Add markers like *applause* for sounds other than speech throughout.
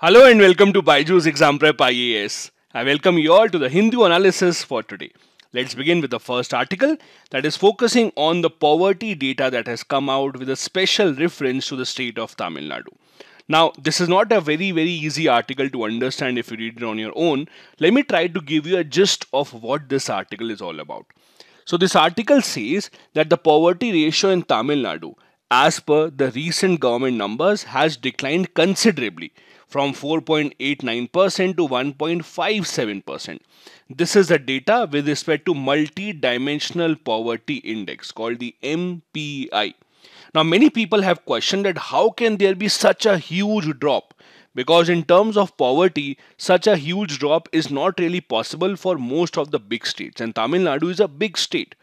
Hello and welcome to Byju's Exam Prep IAS. I welcome you all to the Hindu analysis for today. Let's begin with the first article that is focusing on the poverty data that has come out with a special reference to the state of Tamil Nadu. Now, this is not a very, very easy article to understand if you read it on your own. Let me try to give you a gist of what this article is all about. So, this article says that the poverty ratio in Tamil Nadu, as per the recent government numbers, has declined considerably from 4.89% to 1.57%. This is the data with respect to multi-dimensional poverty index called the MPI. Now many people have questioned that how can there be such a huge drop because in terms of poverty such a huge drop is not really possible for most of the big states and Tamil Nadu is a big state.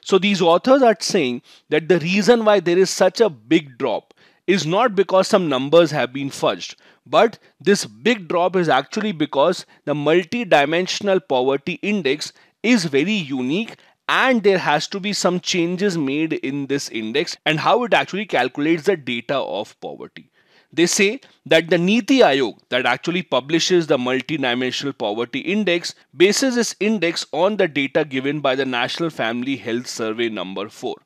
So these authors are saying that the reason why there is such a big drop is not because some numbers have been fudged, but this big drop is actually because the multi-dimensional poverty index is very unique and there has to be some changes made in this index and how it actually calculates the data of poverty. They say that the Niti Aayog that actually publishes the multi-dimensional poverty index bases its index on the data given by the National Family Health Survey number 4.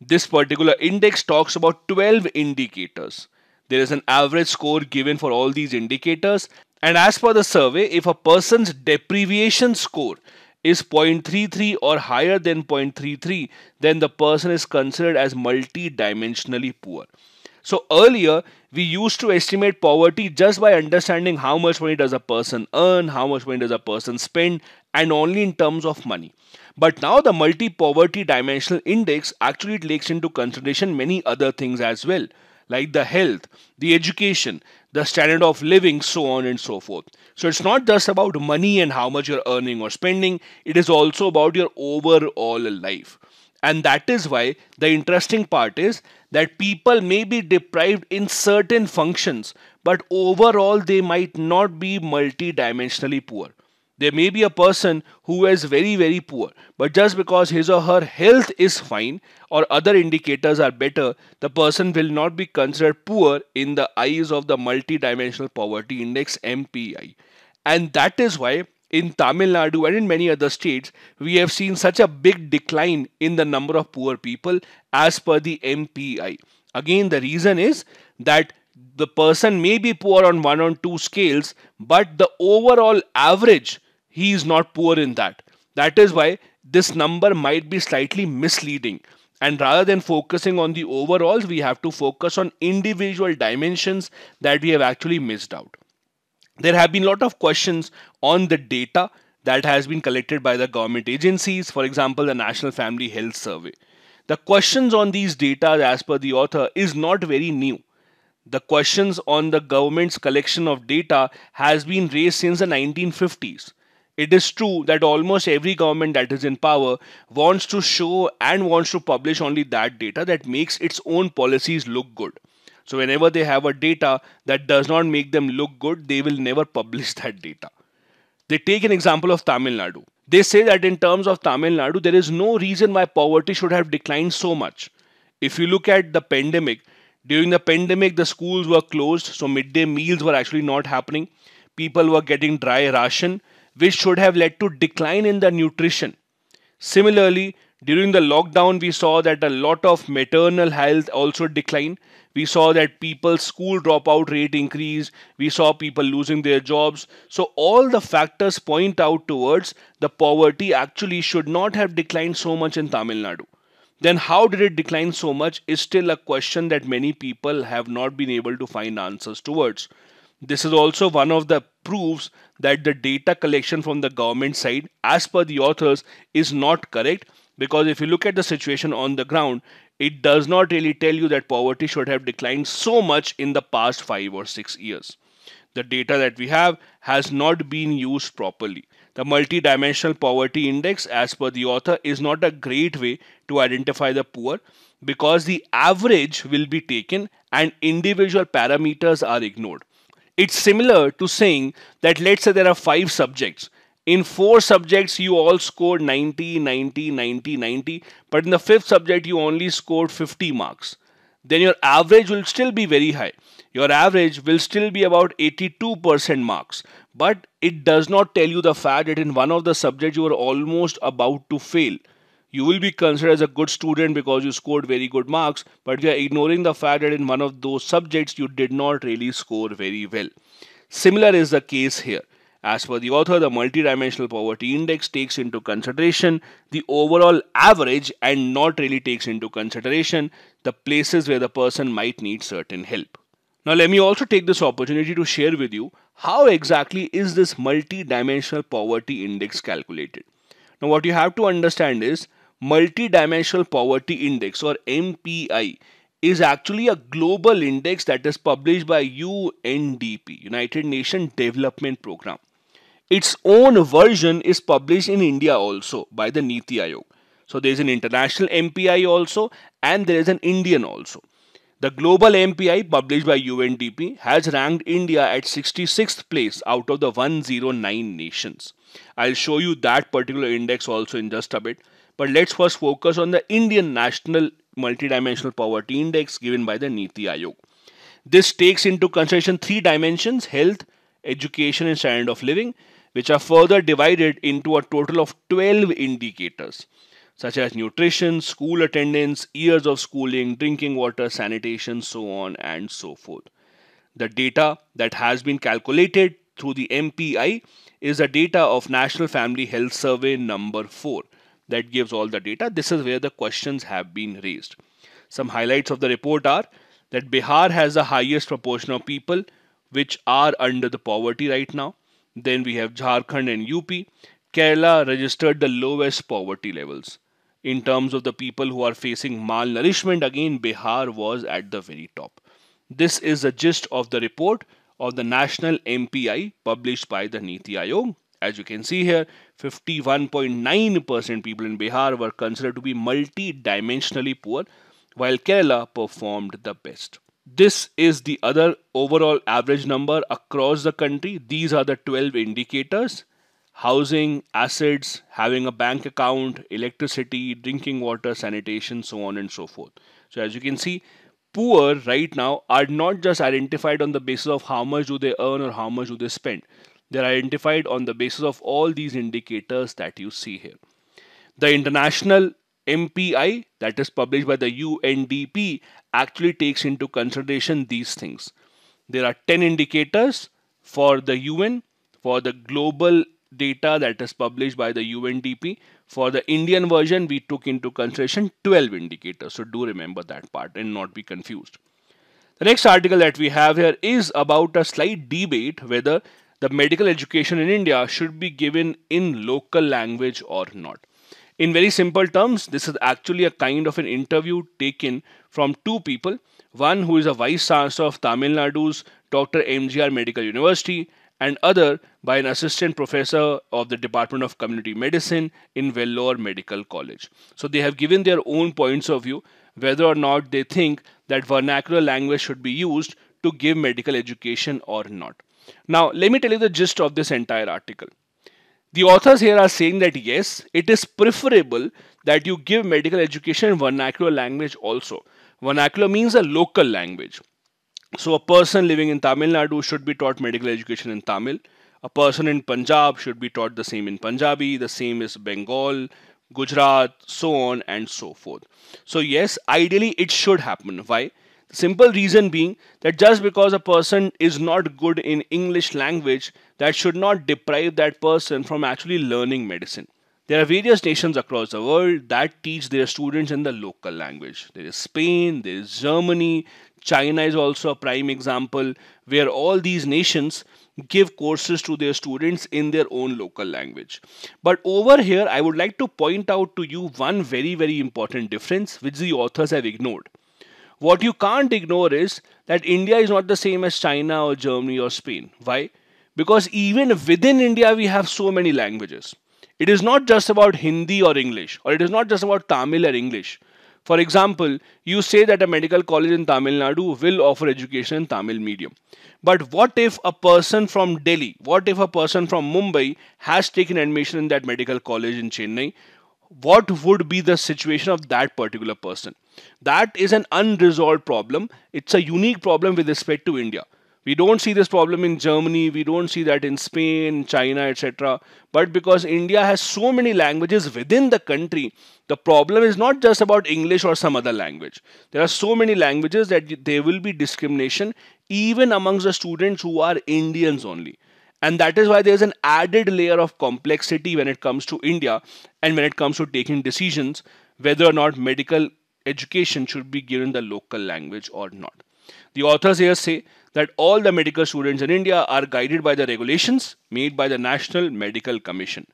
This particular index talks about 12 indicators there is an average score given for all these indicators. And as per the survey, if a person's deprivation score is 0.33 or higher than 0.33, then the person is considered as multi-dimensionally poor. So earlier, we used to estimate poverty just by understanding how much money does a person earn, how much money does a person spend, and only in terms of money. But now the multi-poverty dimensional index actually takes into consideration many other things as well like the health, the education, the standard of living, so on and so forth. So it's not just about money and how much you're earning or spending, it is also about your overall life. And that is why the interesting part is that people may be deprived in certain functions, but overall they might not be multidimensionally poor. There may be a person who is very, very poor, but just because his or her health is fine or other indicators are better, the person will not be considered poor in the eyes of the multi-dimensional poverty index MPI. And that is why in Tamil Nadu and in many other states, we have seen such a big decline in the number of poor people as per the MPI. Again, the reason is that the person may be poor on one or two scales, but the overall average he is not poor in that. That is why this number might be slightly misleading. And rather than focusing on the overalls, we have to focus on individual dimensions that we have actually missed out. There have been a lot of questions on the data that has been collected by the government agencies, for example, the National Family Health Survey. The questions on these data, as per the author, is not very new. The questions on the government's collection of data has been raised since the 1950s. It is true that almost every government that is in power wants to show and wants to publish only that data that makes its own policies look good. So whenever they have a data that does not make them look good, they will never publish *laughs* that data. They take an example of Tamil Nadu. They say that in terms of Tamil Nadu, there is no reason why poverty should have declined so much. If you look at the pandemic, during the pandemic, the schools were closed, so midday meals were actually not happening. People were getting dry ration which should have led to decline in the nutrition. Similarly, during the lockdown, we saw that a lot of maternal health also declined. We saw that people's school dropout rate increased. We saw people losing their jobs. So, all the factors point out towards the poverty actually should not have declined so much in Tamil Nadu. Then, how did it decline so much is still a question that many people have not been able to find answers towards. This is also one of the proofs that the data collection from the government side, as per the authors, is not correct. Because if you look at the situation on the ground, it does not really tell you that poverty should have declined so much in the past five or six years. The data that we have has not been used properly. The multi-dimensional poverty index, as per the author, is not a great way to identify the poor because the average will be taken and individual parameters are ignored. It's similar to saying that let's say there are five subjects. In four subjects, you all scored 90, 90, 90, 90, but in the fifth subject, you only scored 50 marks. Then your average will still be very high. your average will still be about 82% marks. But it does not tell you the fact that in one of the subjects you are almost about to fail. You will be considered as a good student because you scored very good marks, but you are ignoring the fact that in one of those subjects you did not really score very well. Similar is the case here. As per the author, the multidimensional poverty index takes into consideration the overall average and not really takes into consideration the places where the person might need certain help. Now let me also take this opportunity to share with you how exactly is this multidimensional poverty index calculated. Now what you have to understand is multidimensional poverty index or MPI is actually a global index that is published by UNDP, United Nations Development Program. Its own version is published in India also by the Niti Aayog. So there is an international MPI also and there is an Indian also. The global MPI published by UNDP has ranked India at 66th place out of the 109 nations. I'll show you that particular index also in just a bit. But let's first focus on the Indian National Multidimensional Poverty Index given by the Niti Aayog. This takes into consideration three dimensions health, education, and standard of living, which are further divided into a total of 12 indicators such as nutrition, school attendance, years of schooling, drinking water, sanitation, so on and so forth. The data that has been calculated through the MPI is the data of National Family Health Survey number 4 that gives all the data. This is where the questions have been raised. Some highlights of the report are that Bihar has the highest proportion of people which are under the poverty right now. Then we have Jharkhand and UP. Kerala registered the lowest poverty levels in terms of the people who are facing malnourishment, again, Bihar was at the very top. This is the gist of the report of the National MPI published by the Niti Aayog. As you can see here, 51.9% people in Bihar were considered to be multi-dimensionally poor, while Kerala performed the best. This is the other overall average number across the country. These are the 12 indicators housing, assets, having a bank account, electricity, drinking water, sanitation, so on and so forth. So as you can see, poor right now are not just identified on the basis of how much do they earn or how much do they spend. They're identified on the basis of all these indicators that you see here. The international MPI that is published by the UNDP actually takes into consideration these things. There are 10 indicators for the UN, for the global data that is published by the UNDP. For the Indian version, we took into consideration 12 indicators. So do remember that part and not be confused. The next article that we have here is about a slight debate whether the medical education in India should be given in local language or not. In very simple terms, this is actually a kind of an interview taken from two people. One who is a vice chancellor of Tamil Nadu's Dr. MGR Medical University and other by an assistant professor of the Department of Community Medicine in Vellore Medical College. So they have given their own points of view whether or not they think that vernacular language should be used to give medical education or not. Now, let me tell you the gist of this entire article. The authors here are saying that yes, it is preferable that you give medical education in vernacular language also. Vernacular means a local language. So a person living in Tamil Nadu should be taught medical education in Tamil. A person in Punjab should be taught the same in Punjabi, the same is Bengal, Gujarat, so on and so forth. So yes, ideally it should happen. Why? The simple reason being that just because a person is not good in English language, that should not deprive that person from actually learning medicine. There are various nations across the world that teach their students in the local language. There is Spain, there is Germany, China is also a prime example where all these nations give courses to their students in their own local language. But over here, I would like to point out to you one very, very important difference which the authors have ignored. What you can't ignore is that India is not the same as China or Germany or Spain. Why? Because even within India, we have so many languages. It is not just about Hindi or English, or it is not just about Tamil or English. For example, you say that a medical college in Tamil Nadu will offer education in Tamil medium. But what if a person from Delhi, what if a person from Mumbai has taken admission in that medical college in Chennai? What would be the situation of that particular person. That is an unresolved problem. It's a unique problem with respect to India. We don't see this problem in Germany, we don't see that in Spain, China, etc. But because India has so many languages within the country, the problem is not just about English or some other language. There are so many languages that there will be discrimination even amongst the students who are Indians only. And that is why there's an added layer of complexity when it comes to India and when it comes to taking decisions whether or not medical education should be given the local language or not. The authors here say that all the medical students in India are guided by the regulations made by the National Medical Commission.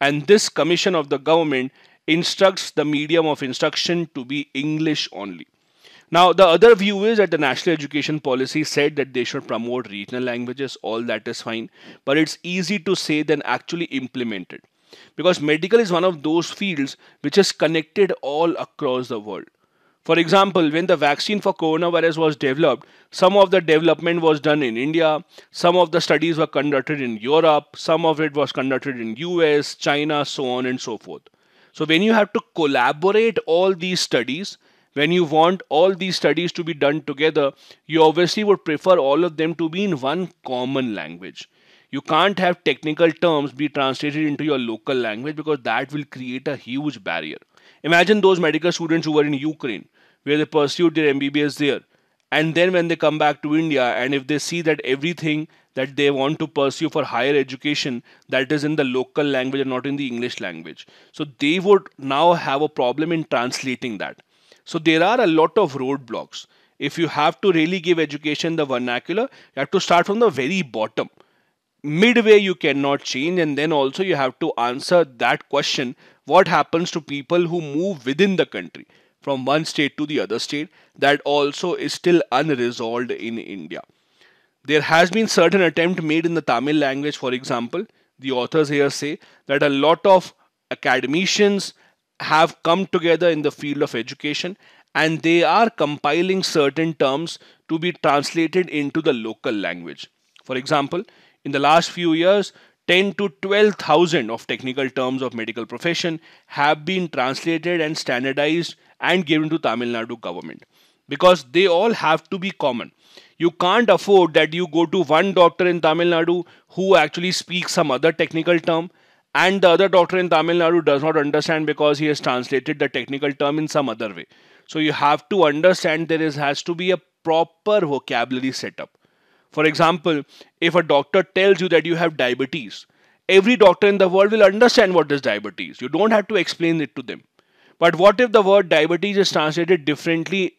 And this commission of the government instructs the medium of instruction to be English only. Now, the other view is that the national education policy said that they should promote regional languages, all that is fine, but it's easy to say than actually implement it. Because medical is one of those fields which is connected all across the world. For example, when the vaccine for coronavirus was developed, some of the development was done in India, some of the studies were conducted in Europe, some of it was conducted in US, China, so on and so forth. So when you have to collaborate all these studies, when you want all these studies to be done together, you obviously would prefer all of them to be in one common language. You can't have technical terms be translated into your local language because that will create a huge barrier. Imagine those medical students who were in Ukraine, where they pursued their MBBS there. And then when they come back to India, and if they see that everything that they want to pursue for higher education that is in the local language and not in the English language. So they would now have a problem in translating that. So there are a lot of roadblocks. If you have to really give education the vernacular, you have to start from the very bottom. Midway you cannot change and then also you have to answer that question what happens to people who move within the country from one state to the other state that also is still unresolved in india. There has been certain attempt made in the tamil language for example. The authors here say that a lot of academicians have come together in the field of education and they are compiling certain terms to be translated into the local language. For example in the last few years, 10 to 12,000 of technical terms of medical profession have been translated and standardized and given to Tamil Nadu government. Because they all have to be common. You can't afford that you go to one doctor in Tamil Nadu who actually speaks some other technical term and the other doctor in Tamil Nadu does not understand because he has translated the technical term in some other way. So you have to understand there is has to be a proper vocabulary setup. For example, if a doctor tells you that you have diabetes, every doctor in the world will understand what is diabetes. You don't have to explain it to them. But what if the word diabetes is translated differently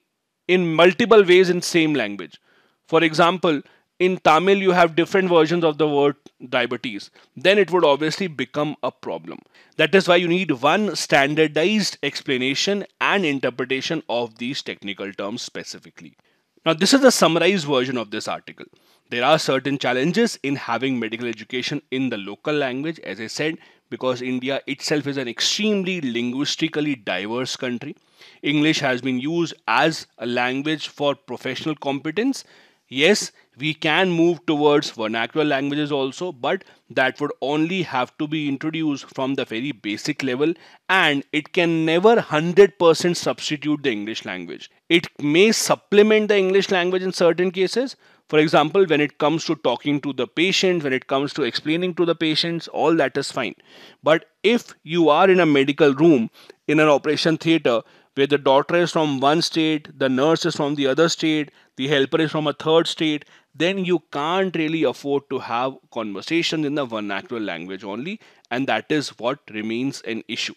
in multiple ways in same language? For example, in Tamil you have different versions of the word diabetes, then it would obviously become a problem. That is why you need one standardized explanation and interpretation of these technical terms specifically. Now, this is a summarized version of this article. There are certain challenges in having medical education in the local language, as I said, because India itself is an extremely linguistically diverse country. English has been used as a language for professional competence. Yes, we can move towards vernacular languages also, but that would only have to be introduced from the very basic level and it can never 100% substitute the English language. It may supplement the English language in certain cases. For example, when it comes to talking to the patient, when it comes to explaining to the patients, all that is fine. But if you are in a medical room, in an operation theater, where the doctor is from one state, the nurse is from the other state, the helper is from a third state, then you can't really afford to have conversations in the vernacular language only, and that is what remains an issue.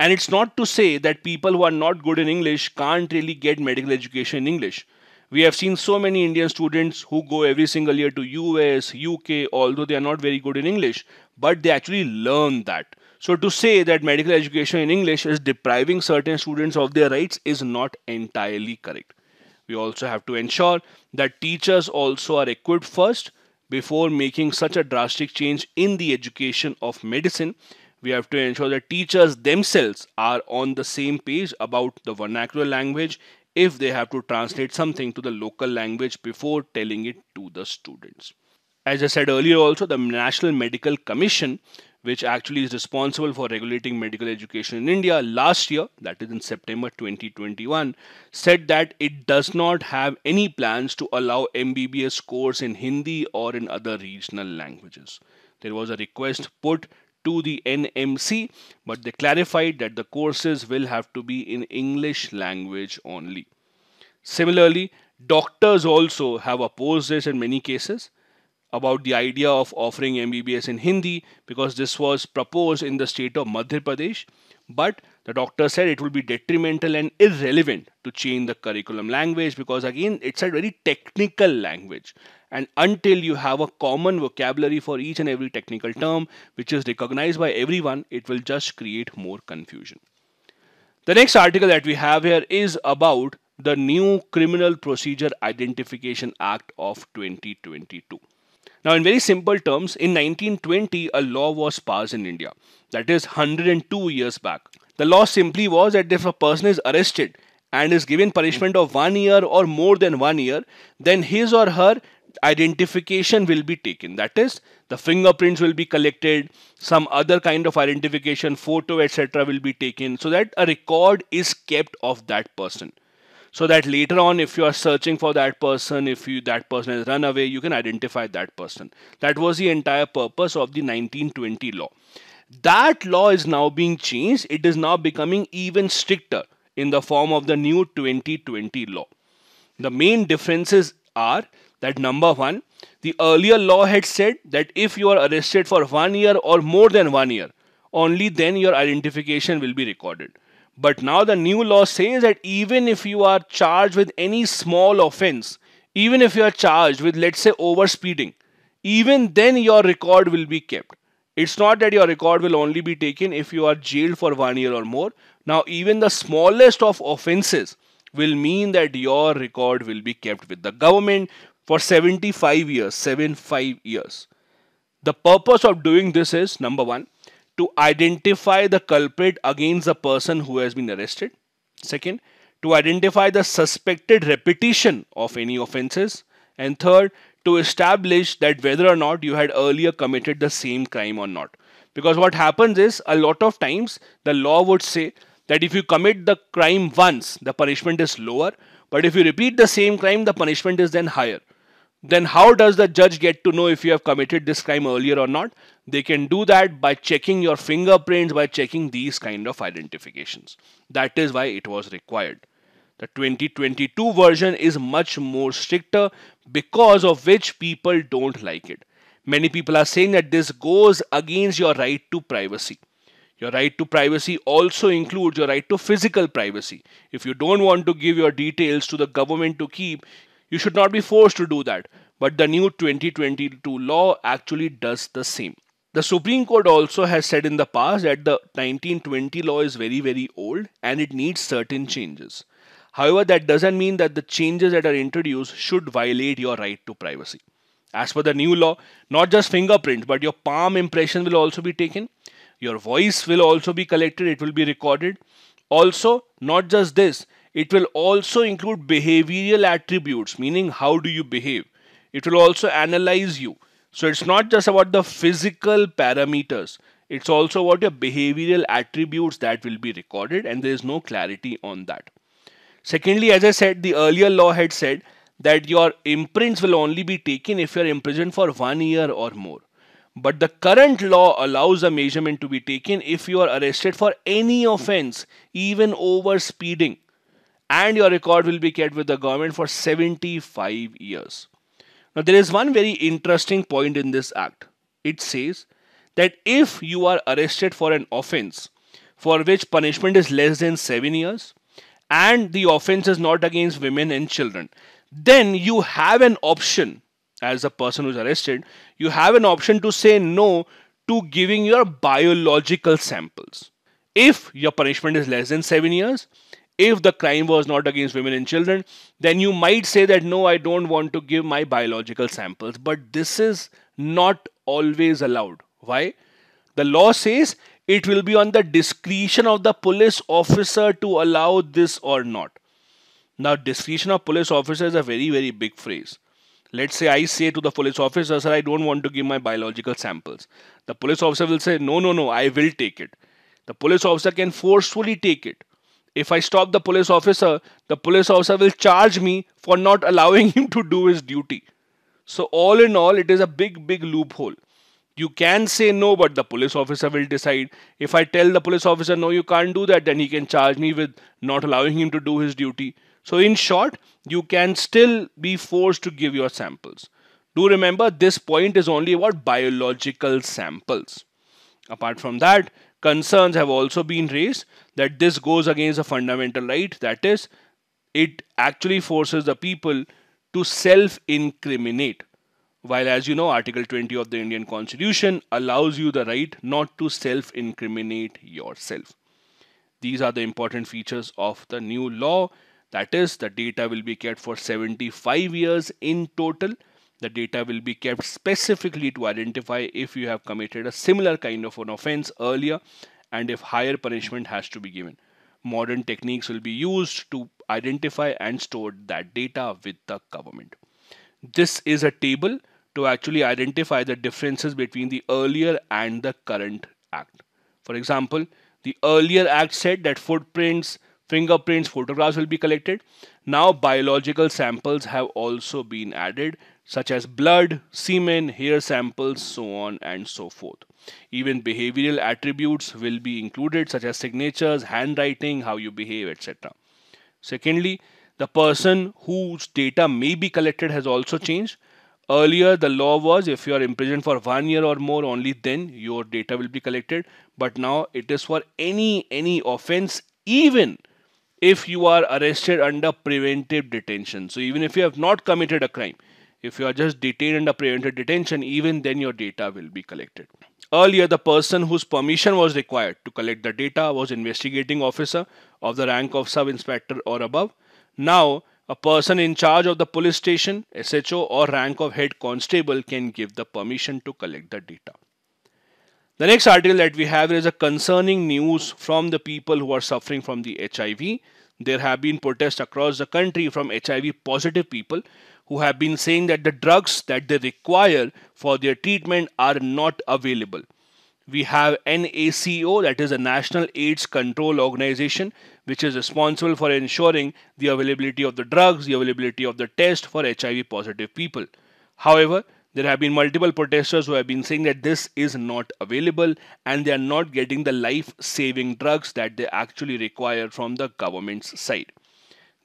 And it's not to say that people who are not good in English can't really get medical education in English. We have seen so many Indian students who go every single year to US, UK, although they are not very good in English, but they actually learn that. So to say that medical education in English is depriving certain students of their rights is not entirely correct. We also have to ensure that teachers also are equipped first before making such a drastic change in the education of medicine we have to ensure that teachers themselves are on the same page about the vernacular language if they have to translate something to the local language before telling it to the students. As I said earlier, also, the National Medical Commission, which actually is responsible for regulating medical education in India last year, that is in September 2021, said that it does not have any plans to allow MBBS course in Hindi or in other regional languages. There was a request put to the NMC, but they clarified that the courses will have to be in English language only. Similarly, doctors also have opposed this in many cases about the idea of offering MBBS in Hindi because this was proposed in the state of Madhya Pradesh. But the doctor said it will be detrimental and irrelevant to change the curriculum language because, again, it's a very technical language. And until you have a common vocabulary for each and every technical term, which is recognized by everyone, it will just create more confusion. The next article that we have here is about the new Criminal Procedure Identification Act of 2022. Now, in very simple terms, in 1920, a law was passed in India. That is 102 years back. The law simply was that if a person is arrested and is given punishment of one year or more than one year, then his or her identification will be taken. That is, the fingerprints will be collected, some other kind of identification, photo, etc., will be taken so that a record is kept of that person so that later on if you are searching for that person if you that person has run away you can identify that person. That was the entire purpose of the 1920 law. That law is now being changed. It is now becoming even stricter in the form of the new 2020 law. The main differences are that number 1 the earlier law had said that if you are arrested for 1 year or more than 1 year only then your identification will be recorded but now the new law says that even if you are charged with any small offense, even if you are charged with, let's say, overspeeding, even then your record will be kept. It's not that your record will only be taken if you are jailed for one year or more. Now, even the smallest of offenses will mean that your record will be kept with the government for 75 years, 75 years. The purpose of doing this is number one, to identify the culprit against the person who has been arrested. Second, to identify the suspected repetition of any offenses. And third, to establish that whether or not you had earlier committed the same crime or not. Because what happens is a lot of times the law would say that if you commit the crime once, the punishment is lower. But if you repeat the same crime, the punishment is then higher then how does the judge get to know if you have committed this crime earlier or not? They can do that by checking your fingerprints, by checking these kind of identifications. That is why it was required. The 2022 version is much more stricter because of which people don't like it. Many people are saying that this goes against your right to privacy. Your right to privacy also includes your right to physical privacy. If you don't want to give your details to the government to keep, you should not be forced to do that. But the new 2022 law actually does the same. The Supreme Court also has said in the past that the 1920 law is very, very old and it needs certain changes. However, that doesn't mean that the changes that are introduced should violate your right to privacy. As per the new law, not just fingerprints, but your palm impression will also be taken. Your voice will also be collected, it will be recorded. Also, not just this, it will also include behavioral attributes, meaning how do you behave. It will also analyze you. So it's not just about the physical parameters, it's also about your behavioral attributes that will be recorded, and there is no clarity on that. Secondly, as I said, the earlier law had said that your imprints will only be taken if you are imprisoned for one year or more. But the current law allows a measurement to be taken if you are arrested for any offense, even over speeding and your record will be kept with the government for 75 years. Now, there is one very interesting point in this act. It says that if you are arrested for an offense for which punishment is less than 7 years and the offense is not against women and children, then you have an option as a person who is arrested, you have an option to say no to giving your biological samples. If your punishment is less than 7 years, if the crime was not against women and children, then you might say that no, I don't want to give my biological samples. But this is not always allowed. Why? The law says it will be on the discretion of the police officer to allow this or not. Now, discretion of police officer is a very, very big phrase. Let's say I say to the police officer, sir, I don't want to give my biological samples. The police officer will say, no, no, no, I will take it. The police officer can forcefully take it. If I stop the police officer, the police officer will charge me for not allowing *laughs* him to do his duty. So, all in all, it is a big, big loophole. You can say no, but the police officer will decide. If I tell the police officer, no, you can't do that, then he can charge me with not allowing him to do his duty. So, in short, you can still be forced to give your samples. Do remember, this point is only about biological samples. Apart from that, concerns have also been raised that this goes against a fundamental right, that is, it actually forces the people to self incriminate. While, as you know, Article 20 of the Indian Constitution allows you the right not to self incriminate yourself. These are the important features of the new law. That is, the data will be kept for 75 years in total. The data will be kept specifically to identify if you have committed a similar kind of an offense earlier and if higher punishment has to be given. Modern techniques will be used to identify and store that data with the government. This is a table to actually identify the differences between the earlier and the current act. For example, the earlier act said that footprints, fingerprints, photographs will be collected. Now biological samples have also been added such as blood, semen, hair samples, so on and so forth. Even behavioral attributes will be included such as signatures, handwriting, how you behave, etc. Secondly, the person whose data may be collected has also changed. Earlier, the law was if you are imprisoned for one year or more, only then your data will be collected. But now it is for any any offense, even if you are arrested under preventive detention. So even if you have not committed a crime, if you are just detained under preventive detention, even then your data will be collected. Earlier, the person whose permission was required to collect the data was investigating officer of the rank of sub inspector or above. Now, a person in charge of the police station, SHO, or rank of head constable can give the permission to collect the data. The next article that we have is a concerning news from the people who are suffering from the HIV. There have been protests across the country from HIV positive people who have been saying that the drugs that they require for their treatment are not available. We have NACO, that is a National AIDS Control Organization, which is responsible for ensuring the availability of the drugs, the availability of the test for HIV positive people. However, there have been multiple protesters who have been saying that this is not available and they are not getting the life saving drugs that they actually require from the government's side.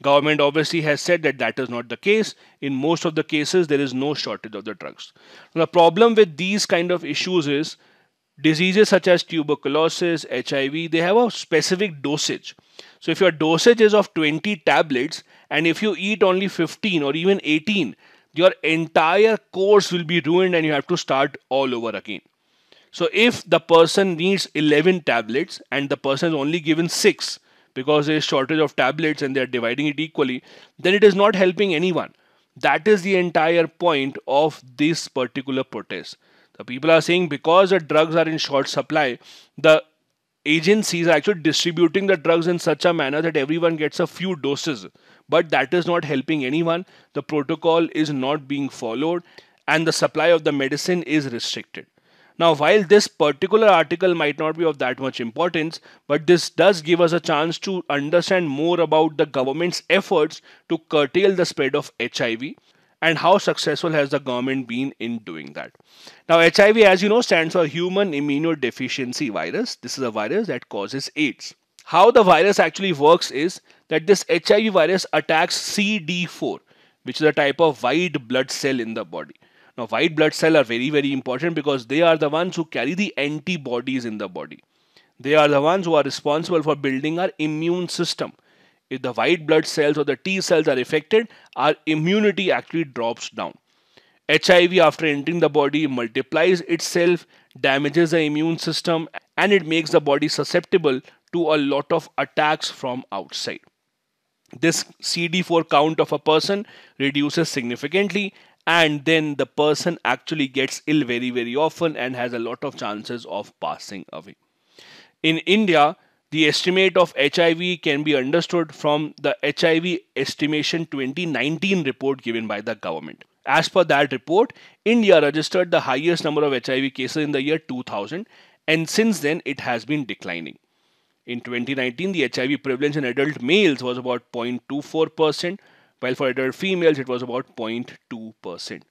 Government obviously has said that that is not the case. In most of the cases, there is no shortage of the drugs. Now, the problem with these kind of issues is diseases such as tuberculosis, HIV, they have a specific dosage. So if your dosage is of 20 tablets and if you eat only 15 or even 18, your entire course will be ruined and you have to start all over again. So if the person needs 11 tablets and the person is only given 6 because there is shortage of tablets and they are dividing it equally, then it is not helping anyone. That is the entire point of this particular protest. The people are saying because the drugs are in short supply, the agencies are actually distributing the drugs in such a manner that everyone gets a few doses. But that is not helping anyone. The protocol is not being followed and the supply of the medicine is restricted. Now, while this particular article might not be of that much importance, but this does give us a chance to understand more about the government's efforts to curtail the spread of HIV and how successful has the government been in doing that. Now, HIV, as you know, stands for Human Immunodeficiency Virus. This is a virus that causes AIDS. How the virus actually works is that this HIV virus attacks CD4, which is a type of white blood cell in the body. Now, white blood cells are very, very important because they are the ones who carry the antibodies in the body. They are the ones who are responsible for building our immune system if the white blood cells or the T cells are affected, our immunity actually drops down. HIV, after entering the body, multiplies itself, damages the immune system, and it makes the body susceptible to a lot of attacks from outside. This CD4 count of a person reduces significantly, and then the person actually gets ill very, very often and has a lot of chances of passing away. In India, the estimate of HIV can be understood from the HIV Estimation 2019 report given by the government. As per that report, India registered the highest number of HIV cases in the year 2000 and since then it has been declining. In 2019, the HIV prevalence in adult males was about 0.24%, while for adult females it was about 0.2%.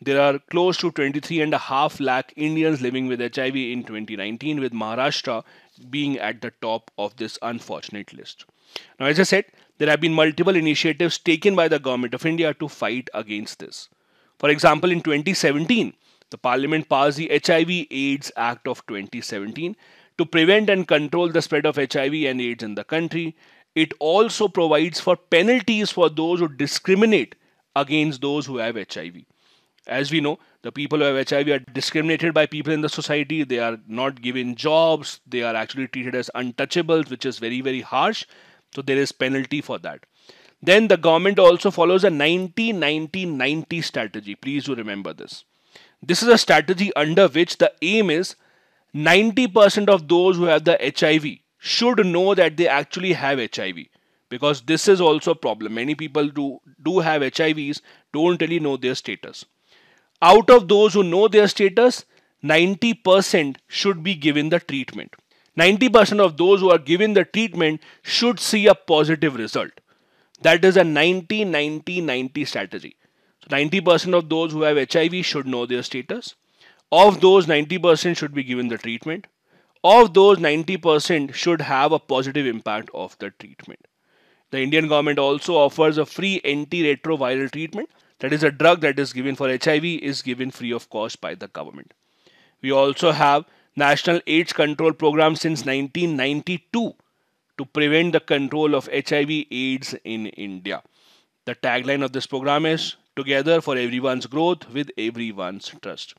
There are close to 23.5 lakh Indians living with HIV in 2019, with Maharashtra being at the top of this unfortunate list. Now, as I said, there have been multiple initiatives taken by the government of India to fight against this. For example, in 2017, the Parliament passed the HIV AIDS Act of 2017 to prevent and control the spread of HIV and AIDS in the country. It also provides for penalties for those who discriminate against those who have HIV as we know, the people who have HIV are discriminated by people in the society. They are not given jobs. They are actually treated as untouchables, which is very, very harsh. So there is penalty for that. Then the government also follows a 90-90-90 strategy. Please do remember this. This is a strategy under which the aim is 90% of those who have the HIV should know that they actually have HIV because this is also a problem. Many people do, do have HIVs, don't really know their status out of those who know their status, 90% should be given the treatment. 90% of those who are given the treatment should see a positive result. That is a 90 90 90 strategy. So 90% of those who have HIV should know their status. Of those, 90% should be given the treatment. Of those, 90% should have a positive impact of the treatment. The Indian government also offers a free antiretroviral treatment that is a drug that is given for HIV is given free of cost by the government. We also have National AIDS Control Program since 1992 to prevent the control of HIV AIDS in India. The tagline of this program is Together for Everyone's Growth with Everyone's Trust.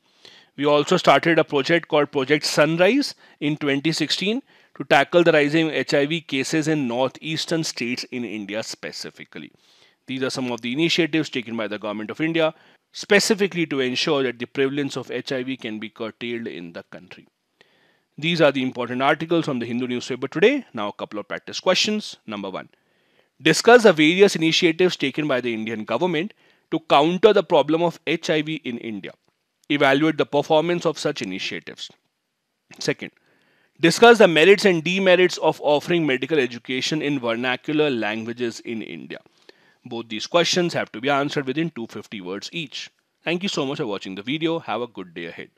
We also started a project called Project Sunrise in 2016 to tackle the rising HIV cases in northeastern states in India specifically. These are some of the initiatives taken by the Government of India specifically to ensure that the prevalence of HIV can be curtailed in the country. These are the important articles from the Hindu newspaper today. Now, a couple of practice questions. Number one Discuss the various initiatives taken by the Indian government to counter the problem of HIV in India. Evaluate the performance of such initiatives. Second, discuss the merits and demerits of offering medical education in vernacular languages in India. Both these questions have to be answered within 250 words each. Thank you so much for watching the video. Have a good day ahead.